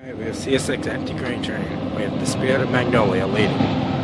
Alright, we have CSX empty grain train We have the Spirit of Magnolia leading.